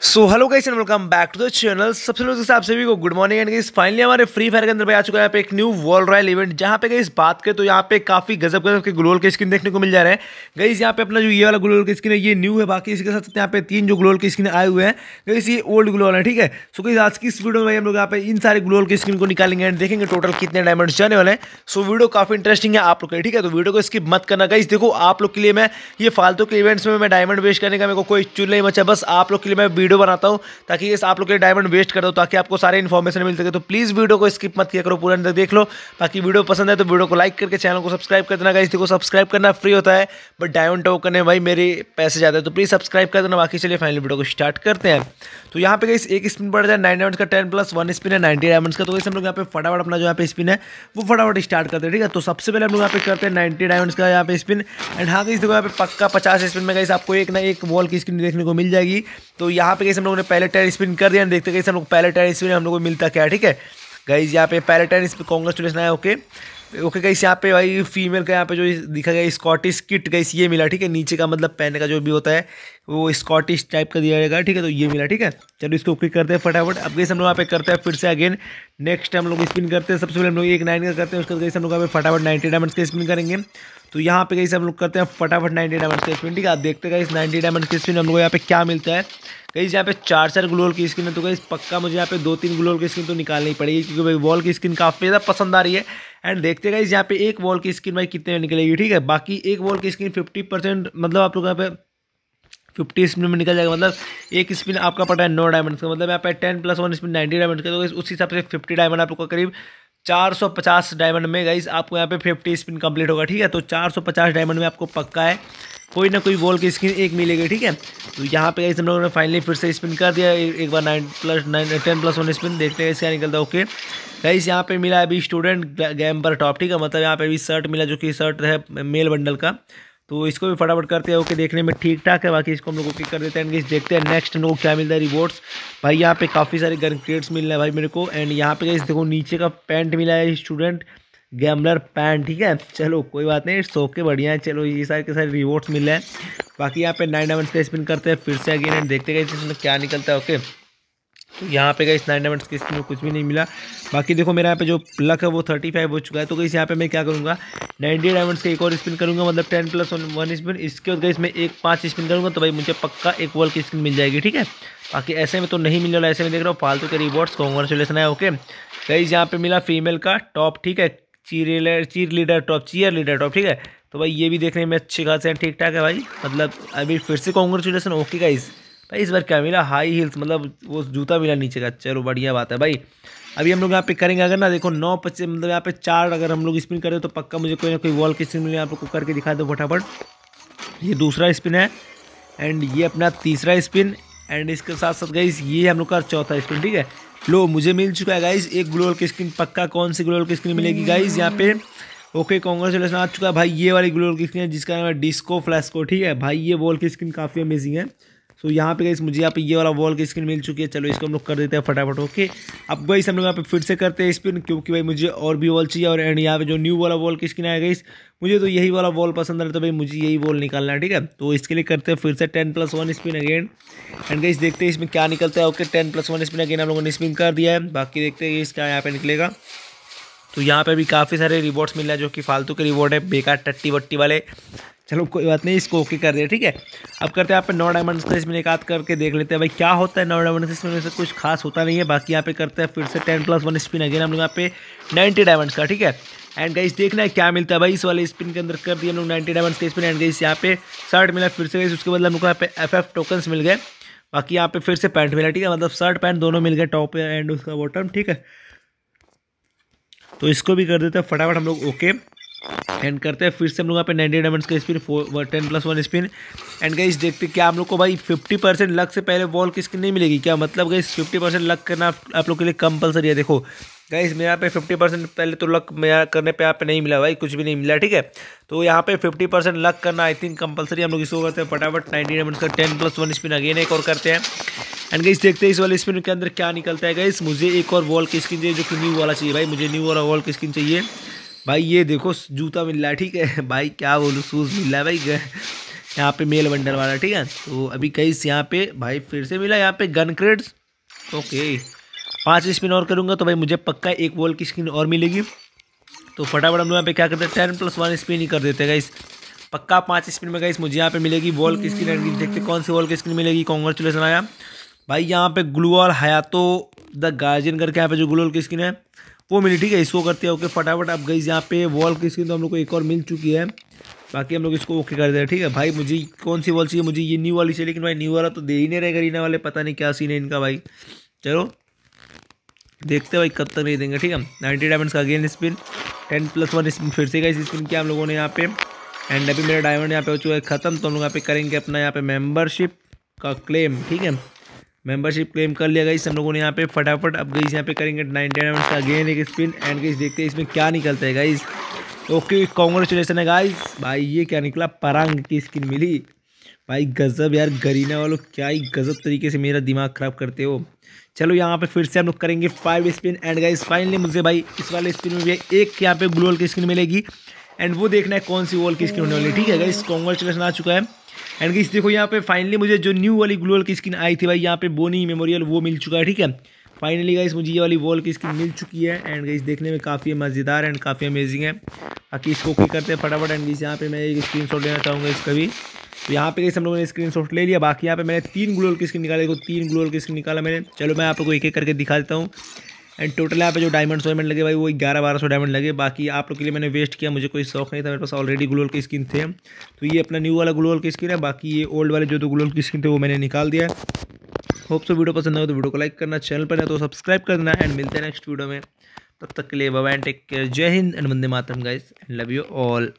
So hello guys and welcome back to the channel सबसे पहले तो आप सभी को good morning and guys finally हमारे फ्री फायर के अंदर पे आ चुका है यहाँ पे एक न्यू वर्ल्ड रॉयल इवेंट जहाँ पे गाइस बात करें तो यहाँ पे काफ़ी गजब गजब के ग्लोल के स्किन देखने को मिल जा रहे हैं। गाइस यहाँ पे अपना जो ये वाला ग्लोल के स्किन है, ये न्यू है, बाकी इसके साथ यहाँ पे तीन जो ग्लोल के स्किन आए हुए हैं। गाइस ये ओल्ड ग्लोल है, ठीक है? सो गाइस आज की इस वीडियो में हम लोग यहाँ पे इन सारे ग्लोल के स्किन को निकालेंगे एंड देखेंगे टोटल कितने डायमंड जाने वाले सो वीडियो काफ़ी इंटरेस्टिंग है आप लोग के ठीक है? तो वीडियो को स्किप मत करना। गाइस देखो, आप लोग के लिए मैं ये फालतू के इवेंट्स में डायमंड वेस्ट करने का मेरे को कोई चुन नहीं बचा बस आप लोग के लिए मैं वीडियो बनाता हूँ ताकि ये आप लोग के डायमंड वेस्ट कर दो ताकि आपको सारे इन्फॉर्मेशन मिल सके तो प्लीज़ वीडियो को स्किप मत किया करो, पूरा अंदर देख लो। बाकी वीडियो पसंद है तो वीडियो को लाइक करके चैनल को सब्सक्राइब कर देना देखो सब्सक्राइब करना फ्री होता है बट डायमंड टॉक करने भाई मेरे पैसे ज़्यादा है तो प्लीज़ सब्सक्राइब कर देना। बाकी चलिए फाइनली वीडियो को स्टार्ट करते हैं। तो यहाँ पे गई एक स्पिन पड़ जाए नाइन डायमंड का टेन प्लस वन स्पिन है नाइनटी डायमंड का। तो वैसे हम लोग यहाँ पे फटाफट अपना जो यहाँ पे स्पिन है, वो फटाफट स्टार्ट करते हैं, ठीक है? तो सबसे पहले हम लोग यहाँ पे करते हैं नाइनटी डायमंड्स का यहाँ पे स्पिन एंड हाँ गई देखो यहाँ पे पक्का पचास स्पिन में गई आपको एक ना एक वॉल की स्क्रीन देखने को मिल जाएगी। तो यहाँ पे कैसे हम लोगों ने पहले टेन स्पिन कर दिया देखते कैसे हम लोग पहले टेन स्पिन हम लोग को मिलता क्या ठीक है? गाइज़ यहाँ पे पहले टेन स्पिन कॉन्ग्रेचुलेसन आया ओके ओके गाइस, यहाँ पे भाई फीमेल का यहाँ पे जो दिखा गया स्कॉटिश किट गाइस, ये मिला, ठीक है? नीचे का मतलब पहनने का जो भी होता है, वो स्कॉटिश टाइप का दिया जाएगा, ठीक है? तो ये मिला, ठीक है? चलो इसको क्लिक करते हैं फटाफट। अब गई हम लोग यहाँ पे करते हैं फिर से अगेन नेक्स्ट हम लोग स्पिन करते हैं, सबसे पहले हम लोग एक नाइन का करते हैं, उसके बाद गई हम लोग यहाँ पे फटाफट नाइन्टी डायमंड्स का स्पिन करेंगे। तो यहाँ पे गई हम लोग करते हैं फटाफट नाइन्टी डायमंड्स का स्पिन ठीक है? आप देखते हैं इस नाइन्टी डायमंड्स के स्पिन हम लोग यहाँ पे क्या मिलता है। कहीं यहाँ पे चार चार ग्लोल की स्किन है तो कहीं पक्का मुझे यहाँ पे दो तीन ग्लोल की स्किन तो निकालनी पड़ेगी, क्योंकि भाई वॉल की स्किन काफ़ी ज़्यादा पसंद आ रही है। एंड देखते गए यहाँ पे एक वॉल की स्किन भाई कितने में निकलेगी, ठीक है? बाकी एक वॉल की स्किन फिफ्टी परसेंट मतलब आप लोग यहाँ पे फिफ्टी स्पिन में निकल जाएगा मतलब एक स्पिन आपका पड़ा है नौ डायमंड का मतलब यहाँ पे ten plus one spin ninety diamond का तो उस हिसाब से फिफ्टी डायमंड आप लोग का करीब चार सौ पचास डायमंड में गाइस आपको यहाँ पे फिफ्टी स्पिन कंप्लीट होगा, ठीक है? तो चार सौ पचास डायमंड में आपको पक्का है, कोई ना कोई वॉल की स्किन एक मिलेगी, ठीक है? तो यहाँ पे हम लोगों ने फाइनली फिर से स्पिन कर दिया, एक बार nine plus nine ten plus one spin देखते हैं क्या निकलता है ओके गाइस, यहाँ पे मिला अभी स्टूडेंट गेम पर टॉप ठीक है? मतलब यहाँ पे अभी शर्ट मिला जो कि शर्ट है मेल बंडल का। तो इसको भी फटाफट करते हैं, ओके, देखने में ठीक ठाक है। बाकी इसको हम लोग ओके कर देते हैं देखते हैं नेक्स्ट हम लोग क्या मिलता है रिवॉर्ड्स भाई, यहाँ पे काफ़ी सारे गन क्रेट्स मिल रहे हैं भाई मेरे को। एंड यहाँ पे देखो, नीचे का पैंट मिला है स्टूडेंट गैमलर पैंट ठीक है? चलो, कोई बात नहीं सो के बढ़िया है। चलो, ये सारे के सारे रिवॉर्ड्स मिल रहे हैं। बाकी यहाँ पे नाइन डायमंड्स का स्पिन करते हैं, फिर से अगेन एंड देखते गए इसमें क्या निकलता है, ओके? तो यहाँ पे गई नाइन डायमंड्स के में कुछ भी नहीं मिला। बाकी देखो मेरा यहाँ पे जो प्लक है वो थर्टी फाइव हो चुका है। तो गई यहाँ पे मैं क्या करूँगा? नाइनटी डायमंड्स का एक और स्पिन करूँगा मतलब ten plus one one spin इसके बाद गई मैं एक पाँच स्पिन करूँगा तो भाई मुझे पक्का एक वॉल की स्पिन मिल जाएगी, ठीक है? बाकी ऐसे में तो नहीं मिल ऐसे में देख रहा हूँ, फालतू के रिवॉर्ड्स कॉन्ग्रेचुलेसन है ओके गई यहाँ पे मिला फीमेल का टॉप ठीक है? Cheer cheerleader top cheerleader top ठीक है? तो भाई ये भी देखने में अच्छे खासे हैं ठीक ठाक है भाई। मतलब अभी फिर से कॉन्ग्रेचुलेसन ओके गाइज़ भाई, इस बार क्या मिला हाई हील्स मतलब वो जूता मिला नीचे का। चलो, बढ़िया बात है भाई। अभी हम लोग यहाँ पे करेंगे, अगर ना देखो, नौ पच्चीस मतलब यहाँ पे चार अगर हम लोग स्पिन करें तो पक्का मुझे कोई ना कोई वॉल की स्पिन मिले आप लोग को करके दिखा दो फटाफट। ये दूसरा स्पिन है एंड ये अपना तीसरा स्पिन एंड इसके साथ साथ गई ये हम लोग का चौथा स्पिन ठीक है? लो, मुझे मिल चुका है गाइज़ एक ग्लोअल की स्क्रीन पक्का कौन सी ग्लोअल की स्क्रीन मिलेगी गाइज़ यहाँ पे? ओके कॉन्ग्रेचुलेसन आ चुका है भाई, ये वाली ग्लोअल की स्क्रीन है, जिसका नाम है डिस्को फ्लैस्को ठीक है? भाई, ये वॉल की स्क्रीन काफ़ी अमेजिंग है। सो so, यहाँ पे गई मुझे यहाँ पे ये वाला वॉल की स्क्रीन मिल चुकी है। चलो इसको हम लोग कर देते हैं फटाफट ओके अब गई हम लोग यहाँ पे फिर से करते हैं स्पिन क्योंकि भाई मुझे और भी वॉल चाहिए और एंड यहाँ पे जो न्यू वाला वॉल की स्क्रीन आएगा इस मुझे तो यही वाला वॉल पसंद है तो भाई मुझे यही वॉल निकालना है ठीक है? तो इसके लिए करते हैं फिर से ten plus one spin again and गई देखते हैं इसमें क्या निकलता है okay ten plus one spin again हम लोगों ने स्पिन कर दिया है। बाकी देखते हैं इसका यहाँ पे निकलेगा। तो यहाँ पे भी काफ़ी सारे रिवॉर्ड्स मिल रहे हैं जो कि फालतू के रिवॉर्ड है बेकार टट्टी वट्टी वाले। चलो, कोई बात नहीं, इसको ओके कर दिया, ठीक है? अब करते हैं, यहाँ पे नौ डायमंड का इसमें आध करके देख लेते हैं भाई, क्या होता है नौ डायमंड से इसमें? से कुछ खास होता नहीं है, बाकी यहाँ पे करते हैं, फिर से ten plus one spin again हम लोग यहाँ पे नाइन्टी डायमंड्स का, ठीक है? एंड गाइस देखना है क्या मिलता है भाई, इस वाले स्पिन के अंदर कर दिया हम लोग नाइन्टी डायमंड्स का स्पिन एंड गाइस यहाँ पे शर्ट मिला, फिर से उसके बदले हम लोग यहाँ पे एफ़ एफ़ टोकन्स मिल गए। बाकी यहाँ पे फिर से पैंट मिला, ठीक है? मतलब शर्ट पैंट दोनों मिल गए टॉप एंड उसका बॉटम ठीक है? तो इसको भी कर देते हैं, फटाफट हम लोग ओके एंड करते हैं। फिर से हम लोग यहाँ पे नाइनटी डायमंड्स का spin four ten plus one spin and guys देखते क्या हम लोग को भाई फिफ्टी परसेंट लक से पहले बॉल की स्किन नहीं मिलेगी। क्या मतलब गाइस फिफ्टी परसेंट लक करना आप लोग के लिए कंपलसरी है। देखो गाइस मेरे यहाँ पे फिफ्टी परसेंट पहले तो लक मेरा करने पे यहाँ पे नहीं मिला भाई, कुछ भी नहीं मिला, ठीक है? तो यहाँ पे फिफ्टी परसेंट लक करना आई थिंक कंपलसरी हम लोग इसको करते हैं फटाफट। नाइनटी डायमंड्स का ten plus one spin again एक और करते हैं। एंड गाइस देखते हैं इस वाले स्पिन के अंदर क्या निकलता है। गाइस मुझे एक और वॉल की स्किन चाहिए जो कि न्यू वाला चाहिए भाई, मुझे न्यू वाला वॉल की स्किन चाहिए। भाई ये देखो, जूता मिल रहा है, ठीक है? भाई क्या बोलूँ, शूज़ मिल रहा है भाई यहाँ पे मेल बंडल वाला, ठीक है? तो अभी कई यहाँ पे, भाई फिर से मिला यहाँ पे गन क्रेड्स ओके पाँच स्पिन और करूँगा तो भाई मुझे पक्का एक वॉल की स्किन और मिलेगी। तो फटाफट हम लोग यहाँ पे क्या करते हैं टेन प्लस वन स्पिन ही कर देते हैं गाइस पक्का पाँच स्पिन में गाइस मुझे यहाँ पे मिलेगी वॉल की स्किन देखते कौन सी वॉल की स्किन मिलेगी। कॉन्ग्रेचुलेसन आया। भाई यहाँ पे ग्लूअल हयातो द गार्जियन करके यहाँ पे जो ग्लूअल की स्किन है वो मिली, ठीक है, इसको करते हैं, ओके, फटाफट अब गई यहाँ पे वॉल की स्किन तो हम लोग को एक और मिल चुकी है। बाकी हम लोग इसको ओके कर दे रहे ठीक है, भाई, मुझे कौन सी वॉल चाहिए? मुझे ये न्यू वाली चाहिए, लेकिन भाई न्यू वाला तो दे ही नहीं रहेगा गरीना वाले, पता नहीं क्या सीन है इनका, भाई। चलो, देखते भाई, कब तक नहीं देंगे, ठीक है। नाइन्टी डायमंड्स का again spin ten plus one spin फिर से गई स्पिन किया हम लोगों ने यहाँ पे। एंड अभी मेरा डायमंड यहाँ पे हो चुका है खत्म तो हम लोग यहाँ पे करेंगे अपना यहाँ पे मेम्बरशिप का क्लेम ठीक है। मेंबरशिप क्लेम कर लिया गई हम लोगों ने यहाँ पे फटाफट अब गई यहाँ पे करेंगे। नाइनटी डायमंड्स का अगेन एक स्पिन एंड गई देखते हैं इसमें क्या निकलता है गाइज़ ओके कॉन्ग्रेचुलेसन है गाइज़ भाई, ये क्या निकला? परांग की स्किन मिली। भाई, गज़ब यार, गरीना वालों, क्या ही गज़ब तरीके से मेरा दिमाग ख़राब करते हो। चलो, यहाँ पे फिर से हम लोग करेंगे five spin and guys finally मुझे भाई, इस वाले स्पिन में भी एक यहाँ पे ग्लोअल की स्किन मिलेगी। एंड वो देखना है कौन सी वॉल की स्किन होने वाली ठीक है गाइज़ कॉन्ग्रेचुलेसन आ चुका है। एंड गाइज़ देखो यहाँ पे फाइनली मुझे जो न्यू वाली ग्लोअल की स्किन आई थी भाई, यहाँ पे बोनी मेमोरियल वो मिल चुका है, ठीक है? फाइनली गाइस मुझे ये वाली वॉल की स्किन मिल चुकी है एंड गाइस देखने में काफ़ी मज़ेदार एंड काफ़ी अमेजिंग है। बाकी इसको क्लिक करते हैं फटाफट एंड गाइस यहाँ पे मैं एक स्क्रीन शॉट लेना चाहूँगा इसका भी। तो यहाँ पे हम लोगों ने स्क्रीन शॉट ले लिया, बाकी यहाँ पे मैंने तीन ग्लोल की स्किन निकाला, देखो, तीन ग्लोल की स्किन निकाला मैंने। चलो मैं आपको एक एक करके दिखा देता हूँ। एंड टोटल यहाँ पे जो डायमंड वायमंड लगे भाई, वो ग्यारह बारह सौ डायमंड लगे। बाकी आप लोग के लिए मैंने वेस्ट किया, मुझे कोई शौक नहीं था, मेरे पास ऑलरेडी ग्लोल की स्किन थे। तो ये अपना न्यू वाला ग्लोल की स्किन है, बाकी ये ओल्ड वाले जो दो ग्लोल की स्किन थे, वो मैंने निकाल दिया होप सो वीडियो पसंद आए तो वीडियो को लाइक करना चैनल पर है तो सब्सक्राइब कर देना एंड मिलते हैं नेक्स्ट वीडियो में। तब तक के लिए बाय टेक केयर जय Hind and Vande Mataram guys and love you all